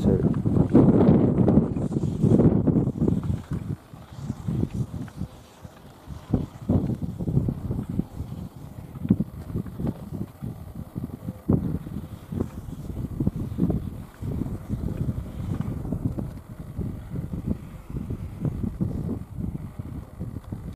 So.